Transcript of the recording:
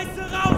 Meister raus!